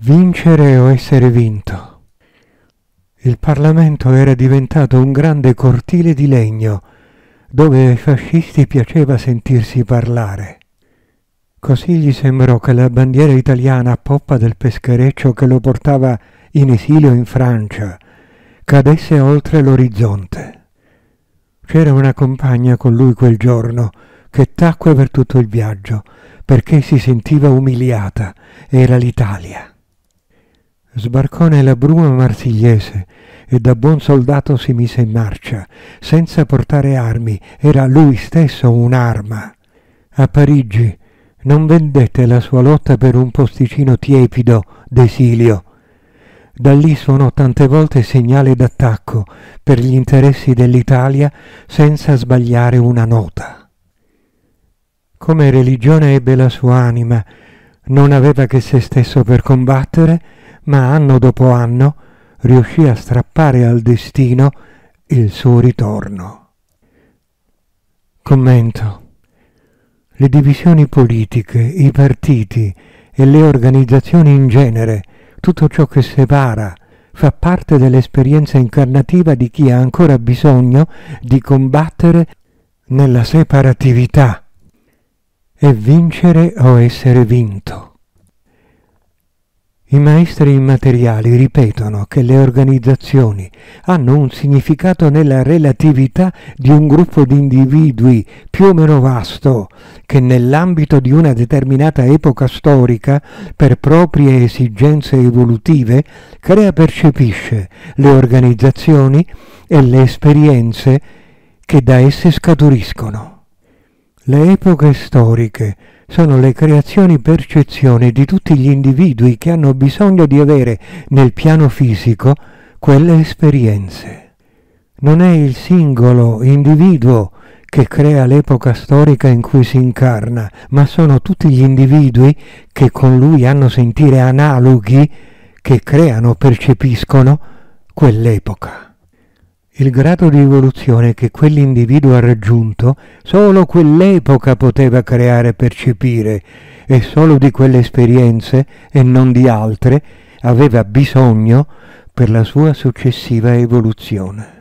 Vincere o essere vinto. Il Parlamento era diventato un grande cortile di legno dove ai fascisti piaceva sentirsi parlare. Così gli sembrò che la bandiera italiana a poppa del peschereccio che lo portava in esilio in Francia cadesse oltre l'orizzonte. C'era una compagna con lui quel giorno che tacque per tutto il viaggio perché si sentiva umiliata. Era l'Italia. Sbarcò nella bruma marsigliese e da buon soldato si mise in marcia, senza portare armi, era lui stesso un'arma. A Parigi non vendette la sua lotta per un posticino tiepido d'esilio. Da lì suonò tante volte segnale d'attacco per gli interessi dell'Italia senza sbagliare una nota. Come religione ebbe la sua anima, non aveva che se stesso per combattere, ma anno dopo anno riuscì a strappare al destino il suo ritorno. Commento. Le divisioni politiche, i partiti e le organizzazioni in genere, tutto ciò che separa, fa parte dell'esperienza incarnativa di chi ha ancora bisogno di combattere nella separatività e vincere o essere vinto. I maestri immateriali ripetono che le organizzazioni hanno un significato nella relatività di un gruppo di individui più o meno vasto che nell'ambito di una determinata epoca storica, per proprie esigenze evolutive, crea percepisce le organizzazioni e le esperienze che da esse scaturiscono. Le epoche storiche sono le creazioni percezioni di tutti gli individui che hanno bisogno di avere nel piano fisico quelle esperienze. Non è il singolo individuo che crea l'epoca storica in cui si incarna, ma sono tutti gli individui che con lui hanno sentire analoghi che creano, percepiscono quell'epoca il grado di evoluzione che quell'individuo ha raggiunto, solo quell'epoca poteva creare e percepire, e solo di quelle esperienze, e non di altre, aveva bisogno per la sua successiva evoluzione.